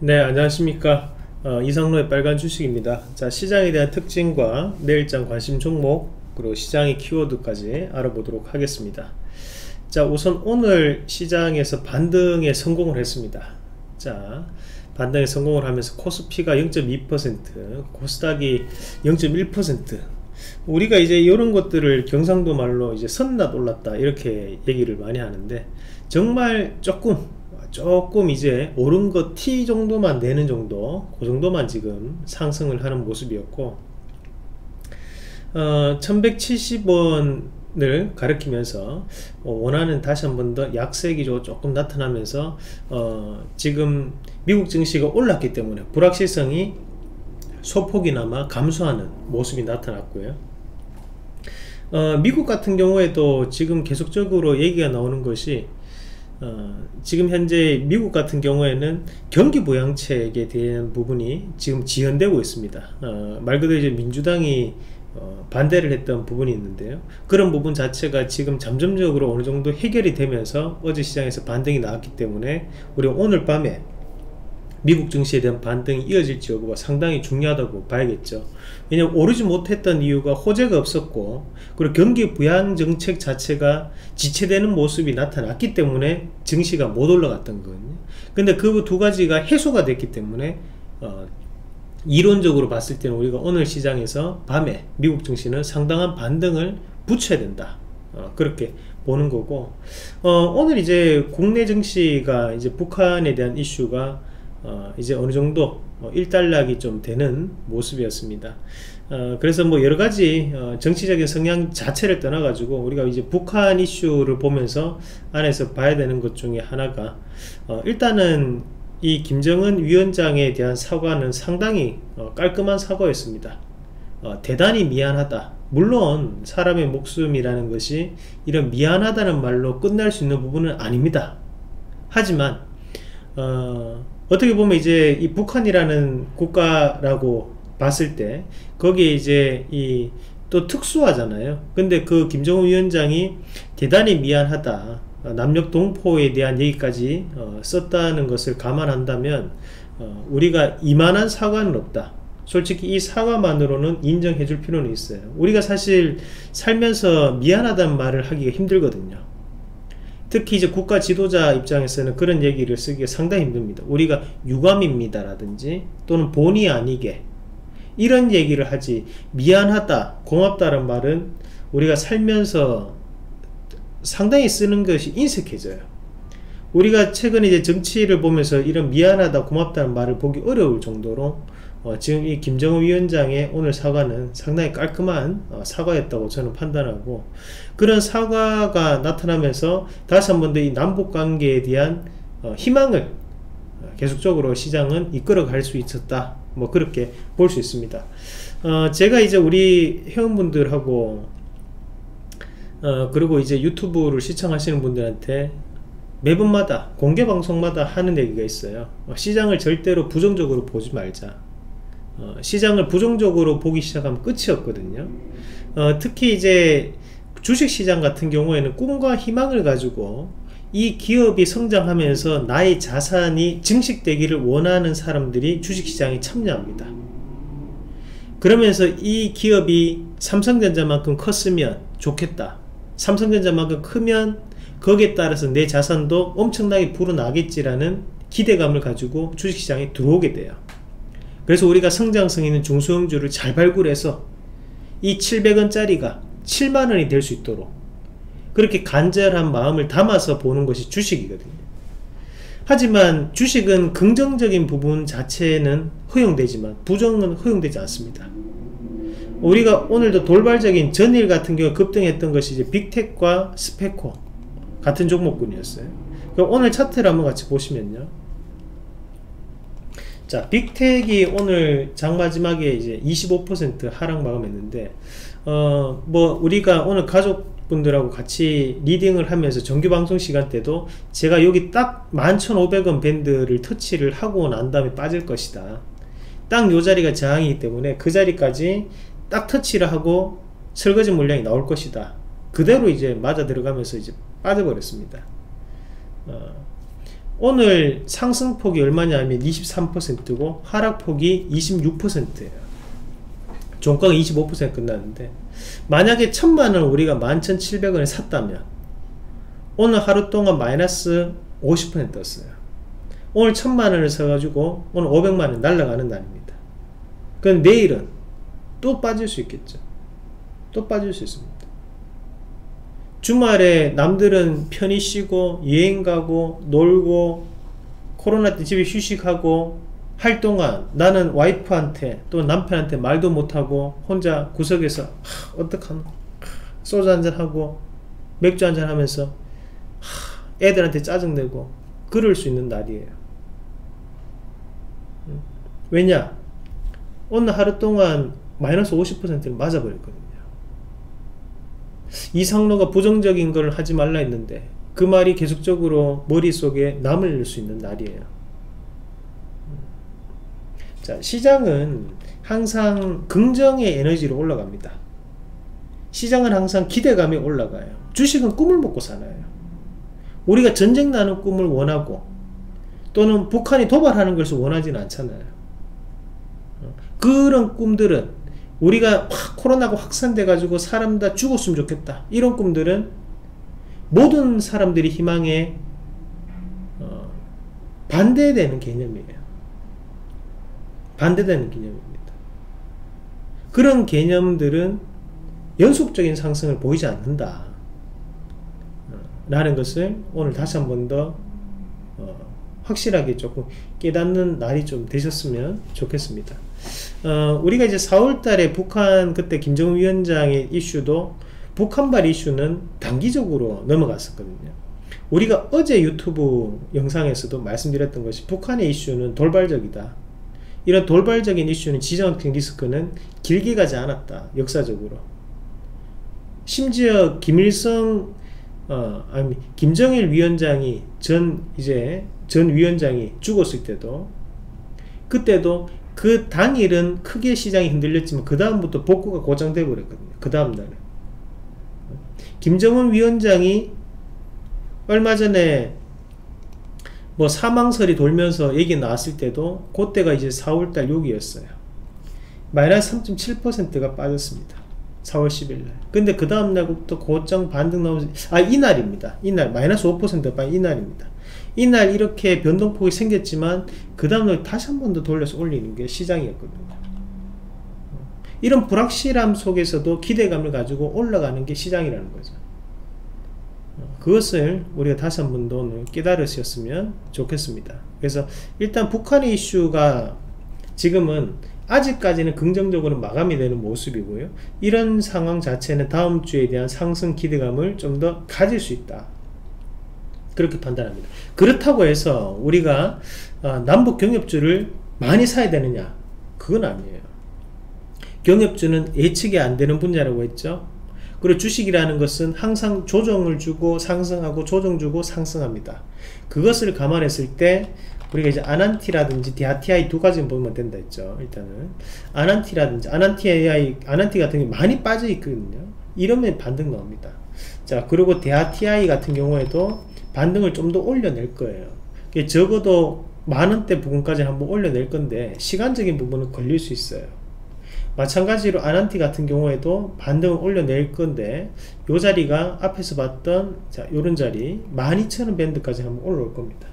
네 안녕하십니까. 어, 이상로의 빨간 주식입니다. 자 시장에 대한 특징과 내일장 관심 종목 그리고 시장의 키워드까지 알아보도록 하겠습니다. 자 우선 오늘 시장에서 반등에 성공을 했습니다. 자 반등에 성공을 하면서 코스피가 0.2% 코스닥이 0.1% 우리가 이제 이런 것들을 경상도 말로 이제 선낮 올랐다 이렇게 얘기를 많이 하는데 정말 조금 조금 이제 오른 거 T 정도만 내는 정도 그 정도만 지금 상승을 하는 모습이었고 어, 1170원을 가리키면서 어, 원하는 다시 한 번 더 약세 기 조금 나타나면서 어, 지금 미국 증시가 올랐기 때문에 불확실성이 소폭이나마 감소하는 모습이 나타났고요. 어, 미국 같은 경우에도 지금 계속적으로 얘기가 나오는 것이 어, 지금 현재 미국 같은 경우에는 경기 부양책에 대한 부분이 지금 지연되고 있습니다. 어, 말 그대로 이제 민주당이 어, 반대를 했던 부분이 있는데요. 그런 부분 자체가 지금 잠정적으로 어느 정도 해결이 되면서 어제 시장에서 반등이 나왔기 때문에 우리가 오늘 밤에 미국 증시에 대한 반등이 이어질지 여부가 상당히 중요하다고 봐야겠죠. 왜냐하면 오르지 못했던 이유가 호재가 없었고 그리고 경기 부양 정책 자체가 지체되는 모습이 나타났기 때문에 증시가 못 올라갔던 거거든요. 근데 그 두 가지가 해소가 됐기 때문에 어, 이론적으로 봤을 때는 우리가 오늘 시장에서 밤에 미국 증시는 상당한 반등을 붙여야 된다. 어, 그렇게 보는 거고 어, 오늘 이제 국내 증시가 이제 북한에 대한 이슈가 어, 이제 어느 정도 어, 일단락이 좀 되는 모습이었습니다. 어, 그래서 뭐 여러 가지 어, 정치적인 성향 자체를 떠나 가지고 우리가 이제 북한 이슈를 보면서 안에서 봐야 되는 것 중에 하나가 어, 일단은 이 김정은 위원장에 대한 사과는 상당히 어, 깔끔한 사과였습니다. 어, 대단히 미안하다. 물론 사람의 목숨이라는 것이 이런 미안하다는 말로 끝날 수 있는 부분은 아닙니다. 하지만 어, 어떻게 보면 이제 이 북한이라는 국가라고 봤을 때 거기에 이제 이 또 특수하잖아요. 근데 그 김정은 위원장이 대단히 미안하다. 어, 남녘 동포에 대한 얘기까지 어, 썼다는 것을 감안한다면 어, 우리가 이만한 사과는 없다. 솔직히 이 사과만으로는 인정해 줄 필요는 있어요. 우리가 사실 살면서 미안하다는 말을 하기가 힘들거든요. 특히 이제 국가 지도자 입장에서는 그런 얘기를 쓰기가 상당히 힘듭니다. 우리가 유감입니다 라든지 또는 본의 아니게 이런 얘기를 하지 미안하다 고맙다는 말은 우리가 살면서 상당히 쓰는 것이 인색해져요. 우리가 최근에 이제 정치를 보면서 이런 미안하다 고맙다는 말을 보기 어려울 정도로 어, 지금 이 김정은 위원장의 오늘 사과는 상당히 깔끔한 어, 사과였다고 저는 판단하고 그런 사과가 나타나면서 다시 한 번 더 이 남북 관계에 대한 어, 희망을 어, 계속적으로 시장은 이끌어 갈 수 있었다. 뭐 그렇게 볼 수 있습니다. 어, 제가 이제 우리 회원분들하고 어, 그리고 이제 유튜브를 시청하시는 분들한테 매번마다 공개 방송마다 하는 얘기가 있어요. 시장을 절대로 부정적으로 보지 말자 어, 시장을 부정적으로 보기 시작하면 끝이었거든요. 어, 특히 이제 주식시장 같은 경우에는 꿈과 희망을 가지고 이 기업이 성장하면서 나의 자산이 증식되기를 원하는 사람들이 주식시장에 참여합니다. 그러면서 이 기업이 삼성전자만큼 컸으면 좋겠다. 삼성전자만큼 크면 거기에 따라서 내 자산도 엄청나게 불어나겠지라는 기대감을 가지고 주식시장에 들어오게 돼요. 그래서 우리가 성장성 있는 중소형주를 잘 발굴해서 이 700원짜리가 7만원이 될 수 있도록 그렇게 간절한 마음을 담아서 보는 것이 주식이거든요. 하지만 주식은 긍정적인 부분 자체는 허용되지만 부정은 허용되지 않습니다. 우리가 오늘도 돌발적인 전일 같은 경우 급등했던 것이 이제 빅텍과 스페코 같은 종목군이었어요. 오늘 차트를 한번 같이 보시면요. 자, 빅텍이 오늘 장 마지막에 이제 25% 하락 마감했는데, 어, 뭐, 우리가 오늘 가족분들하고 같이 리딩을 하면서 정규 방송 시간 때도 제가 여기 딱 11,500원 밴드를 터치를 하고 난 다음에 빠질 것이다. 딱 요 자리가 저항이기 때문에 그 자리까지 딱 터치를 하고 설거지 물량이 나올 것이다. 그대로 이제 맞아 들어가면서 이제 빠져버렸습니다. 어, 오늘 상승폭이 얼마냐면 23%고 하락폭이 26%예요. 종가가 25% 끝났는데 만약에 천만원 우리가 11,700원에 샀다면 오늘 하루 동안 마이너스 50% 떴어요. 오늘 천만원을 사가지고 오늘 500만원 날라가는 날입니다. 그럼 내일은 또 빠질 수 있겠죠. 또 빠질 수 있습니다. 주말에 남들은 편히 쉬고 여행 가고 놀고 코로나 때 집에 휴식하고 할 동안 나는 와이프한테 또 남편한테 말도 못하고 혼자 구석에서 하, 어떡하노 소주 한잔 하고 맥주 한잔 하면서 하, 애들한테 짜증내고 그럴 수 있는 날이에요. 왜냐? 오늘 하루 동안 마이너스 50%를 맞아버렸거든요 이상로가 부정적인 걸 하지 말라 했는데 그 말이 계속적으로 머릿속에 남을 수 있는 날이에요. 자, 시장은 항상 긍정의 에너지로 올라갑니다. 시장은 항상 기대감이 올라가요. 주식은 꿈을 먹고 살아요. 우리가 전쟁 나는 꿈을 원하고 또는 북한이 도발하는 것을 원하지는 않잖아요. 그런 꿈들은 우리가 확 코로나가 확산돼 가지고 사람 다 죽었으면 좋겠다. 이런 꿈들은 모든 사람들이 희망에 어, 반대되는 개념이에요. 반대되는 개념입니다. 그런 개념들은 연속적인 상승을 보이지 않는다. 어, 라는 것을 오늘 다시 한 번더 어, 확실하게 조금 깨닫는 날이 좀 되셨으면 좋겠습니다 어, 우리가 이제 4월 달에 북한 그때 김정은 위원장의 이슈도 북한발 이슈는 단기적으로 넘어갔었거든요. 우리가 어제 유튜브 영상에서도 말씀드렸던 것이 북한의 이슈는 돌발적이다. 이런 돌발적인 이슈는 지정학적 리스크는 길게 가지 않았다. 역사적으로. 심지어 김일성 어, 아니 김정일 위원장이 전 이제 전 위원장이 죽었을 때도 그때도 그 당일은 크게 시장이 흔들렸지만 그 다음부터 복구가 고정돼 버렸거든요. 그 다음 날에 김정은 위원장이 얼마 전에 뭐 사망설이 돌면서 얘기 나왔을 때도 그때가 이제 4월달 6이었어요. 마이너스 3.7%가 빠졌습니다. 4월 10일 날. 근데 그 다음 날부터 고점 반등 나오면서 아 이날입니다. 이날 마이너스 5%가 빠진 이날입니다. 이날 이렇게 변동폭이 생겼지만 그 다음 날 다시 한 번 더 돌려서 올리는 게 시장이었거든요. 이런 불확실함 속에서도 기대감을 가지고 올라가는 게 시장이라는 거죠. 그것을 우리가 다시 한 번더 깨달으셨으면 좋겠습니다. 그래서 일단 북한의 이슈가 지금은 아직까지는 긍정적으로 마감이 되는 모습이고요. 이런 상황 자체는 다음 주에 대한 상승 기대감을 좀 더 가질 수 있다. 그렇게 판단합니다. 그렇다고 해서 우리가 어, 남북 경협주를 많이 사야 되느냐? 그건 아니에요. 경협주는 예측이 안 되는 분야라고 했죠. 그리고 주식이라는 것은 항상 조정을 주고 상승하고 조정 주고 상승합니다. 그것을 감안했을 때 우리가 이제 아난티라든지 디아티아이 두 가지 보면 된다 했죠. 일단은 아난티라든지 아난티아이 아난티 같은 게 많이 빠져 있거든요. 이러면 반등 나옵니다. 자 그리고 대아티아이 같은 경우에도 반등을 좀 더 올려낼 거예요. 적어도 만원대 부분까지 한번 올려낼 건데 시간적인 부분은 걸릴 수 있어요. 마찬가지로 아난티 같은 경우에도 반등을 올려낼 건데 요 자리가 앞에서 봤던 자 요런 자리 12,000원 밴드까지 한번 올라올 겁니다.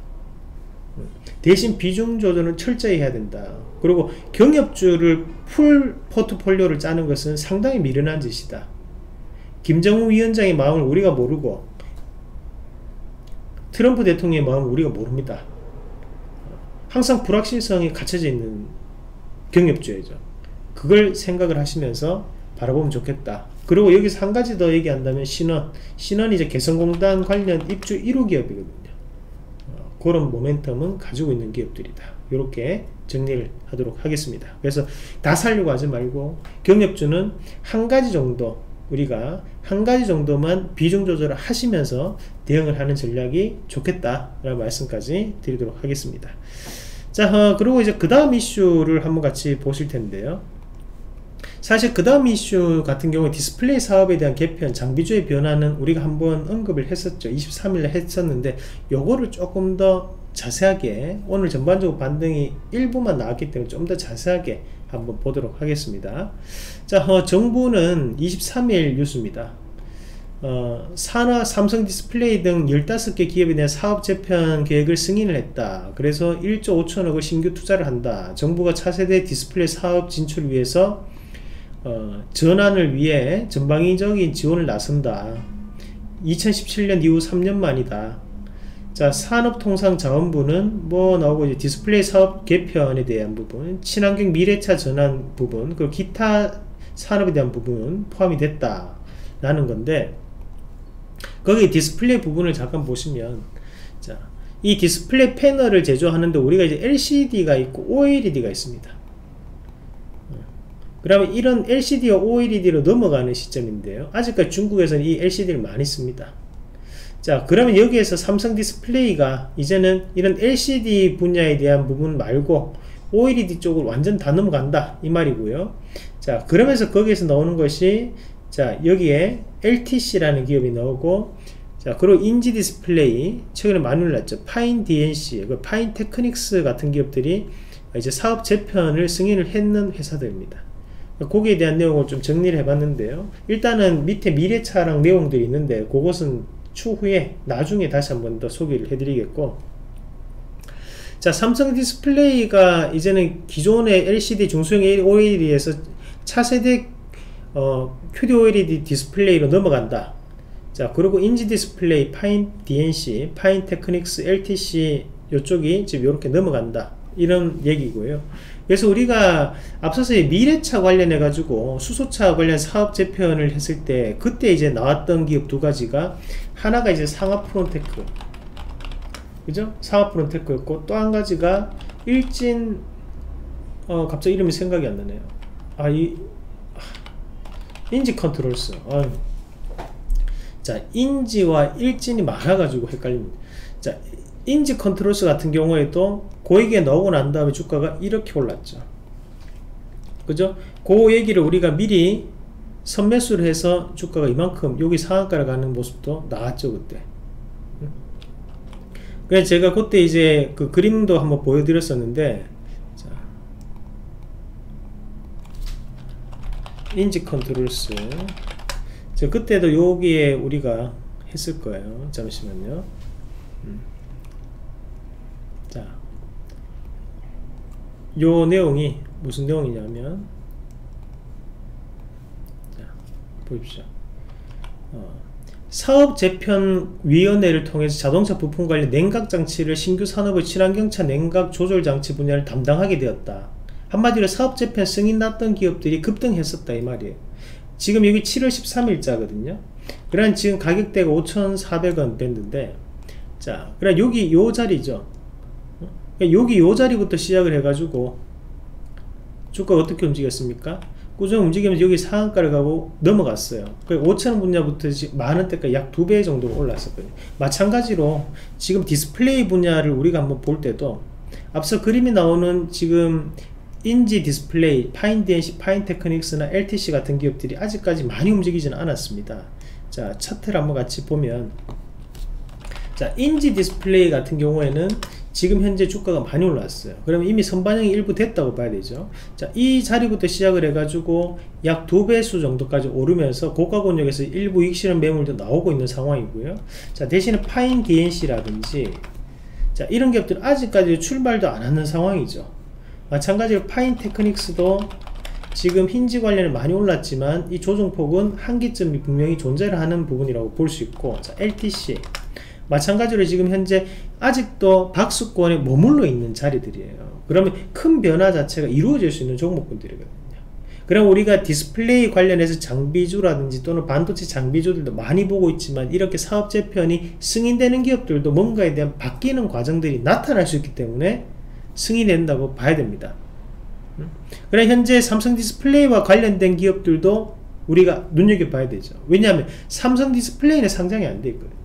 대신 비중 조절은 철저히 해야 된다. 그리고 경협주를 풀 포트폴리오를 짜는 것은 상당히 미련한 짓이다. 김정우 위원장의 마음을 우리가 모르고 트럼프 대통령의 마음을 우리가 모릅니다. 항상 불확실성이 갇혀져 있는 경협주의죠. 그걸 생각을 하시면서 바라보면 좋겠다. 그리고 여기서 한 가지 더 얘기한다면 신원. 신원이 이제 개성공단 관련 입주 1호 기업이거든요. 어, 그런 모멘텀은 가지고 있는 기업들이다. 이렇게 정리를 하도록 하겠습니다. 그래서 다 살려고 하지 말고 경협주는 한 가지 정도 우리가 한 가지 정도만 비중 조절을 하시면서 대응을 하는 전략이 좋겠다라는 말씀까지 드리도록 하겠습니다. 자, 어, 그리고 이제 그 다음 이슈를 한번 같이 보실 텐데요. 사실 그 다음 이슈 같은 경우 디스플레이 사업에 대한 개편 장비주의 변화는 우리가 한번 언급을 했었죠. 23일에 했었는데 요거를 조금 더 자세하게 오늘 전반적으로 반등이 일부만 나왔기 때문에 좀 더 자세하게 한번 보도록 하겠습니다. 자 어, 정부는 23일 뉴스입니다. 어, 산화 삼성 디스플레이 등 15개 기업에 대한 사업 재편 계획을 승인을 했다. 그래서 1조 5천억을 신규 투자를 한다. 정부가 차세대 디스플레이 사업 진출을 위해서 어, 전환을 위해 전방위적인 지원을 나선다. 2017년 이후 3년 만이다. 자 산업통상자원부는 뭐 나오고 이제 디스플레이 사업 개편에 대한 부분 친환경 미래차 전환 부분 그리고 기타 산업에 대한 부분 포함이 됐다 라는 건데 거기 디스플레이 부분을 잠깐 보시면 자, 이 디스플레이 패널을 제조하는데 우리가 이제 LCD가 있고 OLED가 있습니다 그러면 이런 LCD와 OLED로 넘어가는 시점인데요. 아직까지 중국에서는 이 LCD를 많이 씁니다. 자 그러면 여기에서 삼성 디스플레이가 이제는 이런 LCD 분야에 대한 부분 말고 OLED 쪽으로 완전 다 넘어간다. 이 말이고요. 자 그러면서 거기에서 나오는 것이 자 여기에 LTC라는 기업이 나오고 자 그리고 인지 디스플레이 최근에 많이 올랐죠. 파인 DNC 그 파인 테크닉스 같은 기업들이 이제 사업 재편을 승인을 했는 회사들입니다 거기에 대한 내용을 좀 정리를 해봤는데요. 일단은 밑에 미래차랑 내용들이 있는데 그것은 추후에 나중에 다시 한번 더 소개를 해드리겠고. 자 삼성 디스플레이가 이제는 기존의 LCD 중소형 OLED에서 차세대 어, QD OLED 디스플레이로 넘어간다. 자 그리고 인지 디스플레이 파인 DNC 파인 테크닉스 LTC 이쪽이 지금 이렇게 넘어간다. 이런 얘기고요 그래서 우리가 앞서서 미래차 관련해 가지고 수소차 관련 사업 재편을 했을 때 그때 이제 나왔던 기업 두 가지가 하나가 이제 상아프론테크 그죠? 상아프론테크였고 또 한 가지가 일진 어 갑자기 이름이 생각이 안 나네요 아 이 인지 컨트롤스 어. 자 인지와 일진이 많아 가지고 헷갈립니다 자 인지 컨트롤스 같은 경우에도 그 얘기 나오고 난 다음에 주가가 이렇게 올랐죠. 그죠? 그 얘기를 우리가 미리 선매수를 해서 주가가 이만큼 여기 상한가를 가는 모습도 나왔죠 그때. 그래서 제가 그때 이제 그 그림도 한번 보여드렸었는데 자, 인지 컨트롤스. 저 그때도 여기에 우리가 했을 거예요. 잠시만요. 음. 자, 요 내용이 무슨 내용이냐면 자, 보십시오. 어, 사업재편위원회를 통해서 자동차 부품 관련 냉각 장치를 신규 산업의 친환경차 냉각 조절 장치 분야를 담당하게 되었다. 한마디로 사업재편 승인 났던 기업들이 급등했었다 이 말이에요. 지금 여기 7월 13일자거든요. 그러 지금 가격대가 5,400원 밴드인데 자, 그래 여기 요 자리죠. 그러니까 여기 요 자리부터 시작을 해가지고 주가가 어떻게 움직였습니까? 꾸준히 움직이면서 여기 상한가를 가고 넘어갔어요. 5천원 분야부터 만원대까지 약 두 배 정도 올랐었거든요. 마찬가지로 지금 디스플레이 분야를 우리가 한번 볼 때도 앞서 그림이 나오는 지금 인지 디스플레이, 파인 DNC, 파인 테크닉스나 LTC 같은 기업들이 아직까지 많이 움직이지는 않았습니다. 자, 차트를 한번 같이 보면 자, 인지 디스플레이 같은 경우에는 지금 현재 주가가 많이 올랐어요. 그러면 이미 선반영이 일부 됐다고 봐야 되죠. 자 이 자리부터 시작을 해 가지고 약 두 배수 정도까지 오르면서 고가 권역에서 일부 익실현 매물도 나오고 있는 상황이고요. 자 대신에 파인 DNC라든지 자 이런 기업들은 아직까지 출발도 안 하는 상황이죠. 마찬가지로 파인 테크닉스도 지금 힌지 관련에 많이 올랐지만 이 조정폭은 한계점이 분명히 존재를 하는 부분이라고 볼 수 있고 자 LTC 마찬가지로 지금 현재 아직도 박스권에 머물러 있는 자리들이에요. 그러면 큰 변화 자체가 이루어질 수 있는 종목군들이거든요. 그럼 우리가 디스플레이 관련해서 장비주라든지 또는 반도체 장비주들도 많이 보고 있지만 이렇게 사업 재편이 승인되는 기업들도 뭔가에 대한 바뀌는 과정들이 나타날 수 있기 때문에 승인된다고 봐야 됩니다. 그럼 현재 삼성 디스플레이와 관련된 기업들도 우리가 눈여겨봐야 되죠. 왜냐하면 삼성 디스플레이는 상장이 안 돼 있거든요.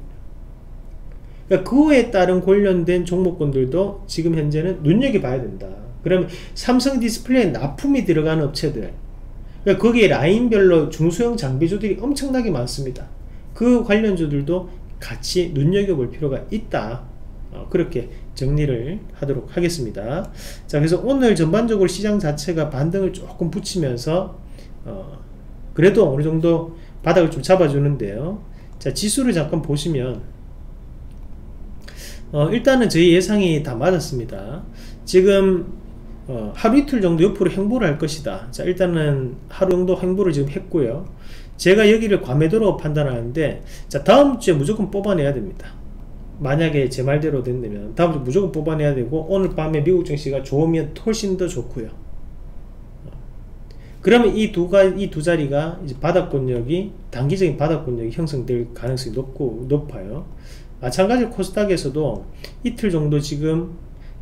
그러니까 그에 따른 관련된 종목군들도 지금 현재는 눈여겨봐야 된다. 그러면 삼성 디스플레이 납품이 들어가는 업체들 그러니까 거기에 라인별로 중소형 장비주들이 엄청나게 많습니다. 그 관련주들도 같이 눈여겨볼 필요가 있다. 어, 그렇게 정리를 하도록 하겠습니다. 자, 그래서 오늘 전반적으로 시장 자체가 반등을 조금 붙이면서 어, 그래도 어느 정도 바닥을 좀 잡아주는데요. 자, 지수를 잠깐 보시면 어, 일단은 저희 예상이 다 맞았습니다. 지금 어, 하루 이틀 정도 옆으로 행보를 할 것이다. 자, 일단은 하루 정도 행보를 지금 했고요. 제가 여기를 과매도로 판단하는데, 자, 다음 주에 무조건 뽑아내야 됩니다. 만약에 제 말대로 된다면, 다음 주 무조건 뽑아내야 되고, 오늘 밤에 미국 증시가 좋으면 훨씬 더 좋고요. 그러면 이 두 가, 이두 자리가 이제 바닥권력이, 단기적인 바닥권력이 형성될 가능성이 높고, 높아요. 마찬가지로 코스닥에서도 이틀 정도 지금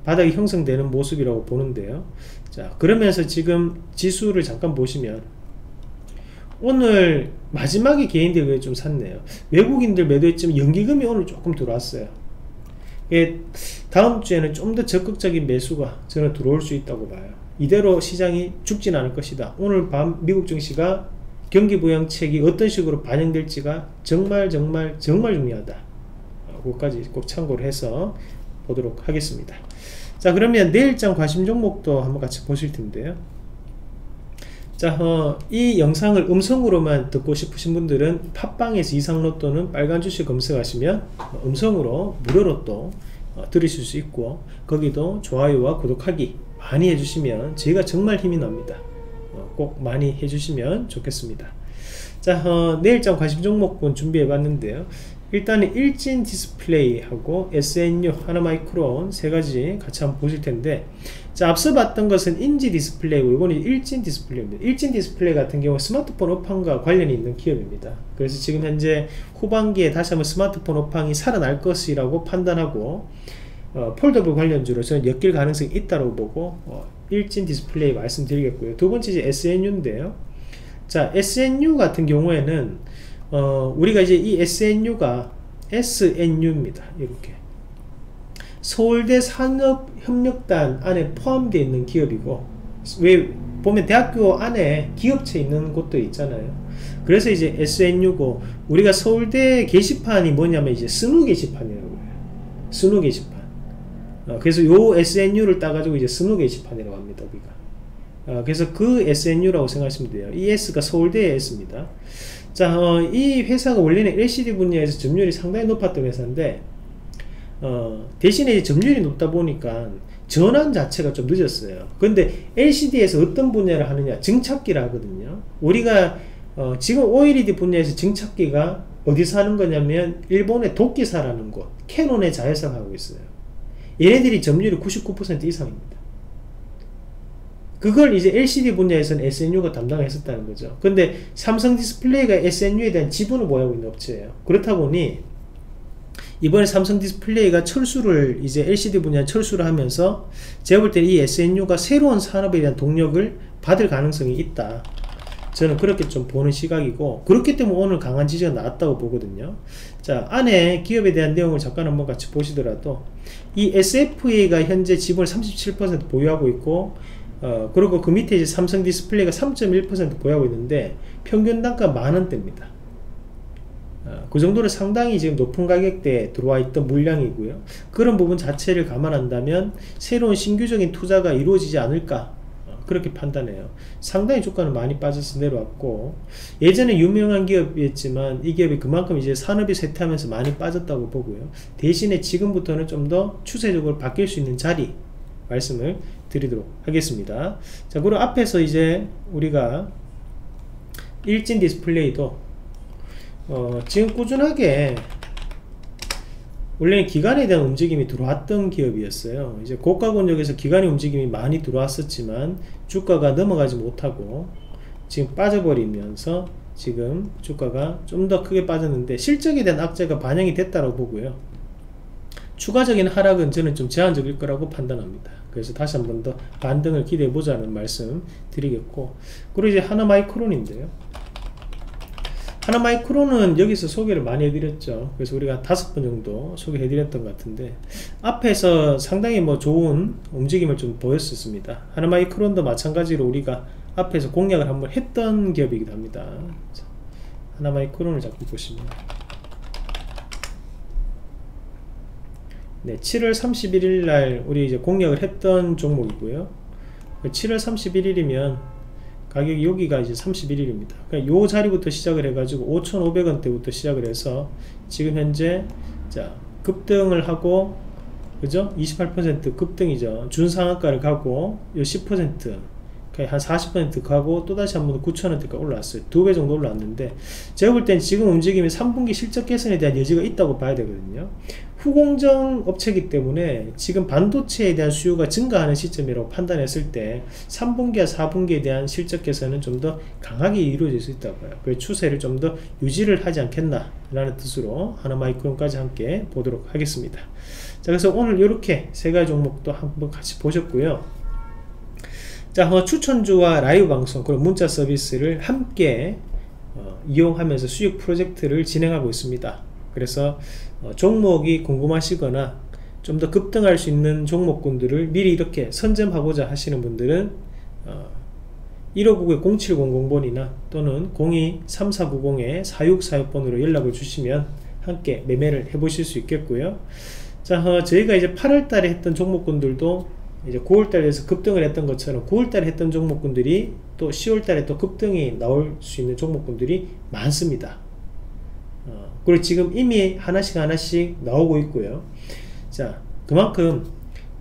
바닥이 형성되는 모습이라고 보는데요. 자, 그러면서 지금 지수를 잠깐 보시면 오늘 마지막에 개인들 좀 샀네요. 외국인들 매도했지만 연기금이 오늘 조금 들어왔어요. 예, 다음 주에는 좀 더 적극적인 매수가 저는 들어올 수 있다고 봐요. 이대로 시장이 죽진 않을 것이다. 오늘 밤 미국 증시가 경기 부양책이 어떤 식으로 반영될지가 정말 정말 정말 중요하다. 그것까지 꼭 참고를 해서 보도록 하겠습니다. 자 그러면 내일장 과심 종목도 한번 같이 보실 텐데요. 자, 어, 이 영상을 음성으로만 듣고 싶으신 분들은 팟빵에서 이상로 또는 빨간 주식 검색하시면 음성으로 무료로 또 어, 들으실 수 있고 거기도 좋아요와 구독하기 많이 해주시면 저희가 정말 힘이 납니다. 어, 꼭 많이 해주시면 좋겠습니다. 자, 어, 내일장 과심 종목군 준비해 봤는데요. 일단은 일진 디스플레이하고 SNU, 하나 마이크론 세 가지 같이 한번 보실 텐데 자 앞서 봤던 것은 인지 디스플레이고 이거는 일진 디스플레이입니다. 일진 디스플레이 같은 경우 스마트폰 업황과 관련이 있는 기업입니다. 그래서 지금 현재 후반기에 다시 한번 스마트폰 업황이 살아날 것이라고 판단하고 어, foldable 관련주로 저는 엮일 가능성이 있다고 보고 어, 일진 디스플레이 말씀드리겠고요. 두 번째 이제 SNU인데요. 자 SNU 같은 경우에는 어, 우리가 이제 이 SNU가 SNU입니다. 이렇게. 서울대 산업협력단 안에 포함되어 있는 기업이고, 왜, 보면 대학교 안에 기업체 있는 곳도 있잖아요. 그래서 이제 SNU고, 우리가 서울대 게시판이 뭐냐면 이제 스누 게시판이라고 해요. 스누 게시판. 어, 그래서 요 SNU를 따가지고 이제 스누 게시판이라고 합니다, 우리가. 어, 그래서 그 SNU라고 생각하시면 돼요. 이 S가 서울대의 S입니다. 자, 어, 이 회사가 원래는 LCD 분야에서 점유율이 상당히 높았던 회사인데, 어, 대신에 점유율이 높다 보니까 전환 자체가 좀 늦었어요. 근데 LCD에서 어떤 분야를 하느냐? 증착기를 하거든요. 우리가 어, 지금 OLED 분야에서 증착기가 어디서 하는 거냐면 일본의 토키사라는 곳, 캐논의 자회사가 하고 있어요. 얘네들이 점유율이 99% 이상입니다. 그걸 이제 LCD 분야에서는 SNU가 담당했었다는 거죠. 근데 삼성 디스플레이가 SNU에 대한 지분을 보유하고 있는 업체예요. 그렇다 보니 이번에 삼성 디스플레이가 철수를 이제 LCD 분야 철수를 하면서 제가 볼 때는 이 SNU가 새로운 산업에 대한 동력을 받을 가능성이 있다. 저는 그렇게 좀 보는 시각이고 그렇기 때문에 오늘 강한 지지가 나왔다고 보거든요. 자 안에 기업에 대한 내용을 잠깐 한번 같이 보시더라도 이 SFA가 현재 지분을 37% 보유하고 있고 어, 그리고 그 밑에 이제 삼성 디스플레이가 3.1% 보유하고 있는데 평균 단가 만원대입니다. 어, 그 정도로 상당히 지금 높은 가격대에 들어와 있던 물량이고요. 그런 부분 자체를 감안한다면 새로운 신규적인 투자가 이루어지지 않을까 어, 그렇게 판단해요. 상당히 주가는 많이 빠져서 내려왔고 예전에 유명한 기업이었지만 이 기업이 그만큼 이제 산업이 쇠퇴하면서 많이 빠졌다고 보고요. 대신에 지금부터는 좀 더 추세적으로 바뀔 수 있는 자리 말씀을 드리도록 하겠습니다. 자, 그리고 앞에서 이제 우리가 일진 디스플레이도 어, 지금 꾸준하게 원래는 기간에 대한 움직임이 들어왔던 기업이었어요. 이제 고가 권역에서 기간의 움직임이 많이 들어왔었지만 주가가 넘어가지 못하고 지금 빠져버리면서 지금 주가가 좀 더 크게 빠졌는데 실적에 대한 악재가 반영이 됐다고 보고요. 추가적인 하락은 저는 좀 제한적일 거라고 판단합니다. 그래서 다시 한 번 더 반등을 기대해 보자는 말씀 드리겠고 그리고 이제 하나 마이크론인데요. 하나 마이크론은 여기서 소개를 많이 해드렸죠. 그래서 우리가 다섯 번 정도 소개해드렸던 것 같은데 앞에서 상당히 뭐 좋은 움직임을 좀 보였었습니다. 하나 마이크론도 마찬가지로 우리가 앞에서 공략을 한번 했던 기업이기도 합니다. 자, 하나 마이크론을 자꾸 보시면 네, 7월 31일 날 우리 이제 공략을 했던 종목이고요. 7월 31일이면 가격이 여기가 이제 31일입니다. 그러니까 요 자리부터 시작을 해가지고 5,500원대부터 시작을 해서 지금 현재 자 급등을 하고 그죠? 28% 급등이죠. 준상한가를 가고 요10% 한 40% 가고 또다시 한 번 9천원대까지 올라왔어요. 두 배 정도 올라왔는데 제가 볼 땐 지금 움직임이 3분기 실적 개선에 대한 여지가 있다고 봐야 되거든요. 후공정 업체이기 때문에 지금 반도체에 대한 수요가 증가하는 시점이라고 판단했을 때 3분기와 4분기에 대한 실적 개선은 좀 더 강하게 이루어질 수 있다고 봐요. 그 추세를 좀 더 유지를 하지 않겠나 라는 뜻으로 하나마이크론까지 함께 보도록 하겠습니다. 자 그래서 오늘 이렇게 세 가지 종목도 한번 같이 보셨고요 자, 어, 추천주와 라이브 방송 그리고 문자 서비스를 함께 어, 이용하면서 수익 프로젝트를 진행하고 있습니다. 그래서 어, 종목이 궁금하시거나 좀 더 급등할 수 있는 종목군들을 미리 이렇게 선점하고자 하시는 분들은 어, 1599의 0700번이나 또는 023490의 4646번으로 연락을 주시면 함께 매매를 해보실 수 있겠고요. 자, 어, 저희가 이제 8월달에 했던 종목군들도 이제 9월달에서 급등을 했던 것처럼 9월달에 했던 종목군들이 또 10월달에 또 급등이 나올 수 있는 종목군들이 많습니다. 어, 그리고 지금 이미 하나씩 하나씩 나오고 있고요. 자, 그만큼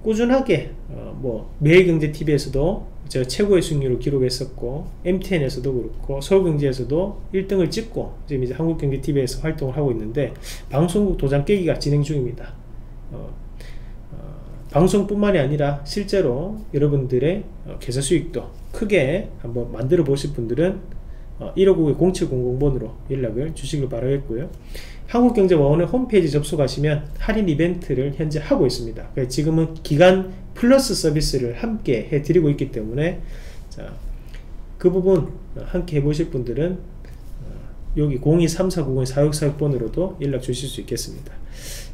꾸준하게 어, 뭐 매일경제TV에서도 제가 최고의 수익률을 기록했었고 MTN에서도 그렇고 서울경제에서도 1등을 찍고 지금 이제 한국경제TV에서 활동을 하고 있는데 방송국 도장 깨기가 진행 중입니다. 어, 방송뿐만이 아니라 실제로 여러분들의 어, 계좌 수익도 크게 한번 만들어 보실 분들은 159의 0700번으로 연락을 주시길 바라겠고요. 한국경제원의 홈페이지 접속하시면 할인 이벤트를 현재 하고 있습니다. 지금은 기간 플러스 서비스를 함께 해드리고 있기 때문에 자, 그 부분 함께 해보실 분들은 어, 여기 023490-4646번으로도 연락 주실 수 있겠습니다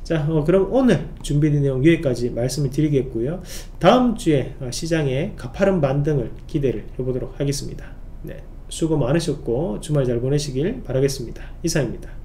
자 어, 그럼 오늘 준비된 내용 여기까지 말씀을 드리겠고요. 다음 주에 어, 시장의 가파른 반등을 기대를 해보도록 하겠습니다. 네, 수고 많으셨고 주말 잘 보내시길 바라겠습니다. 이상입니다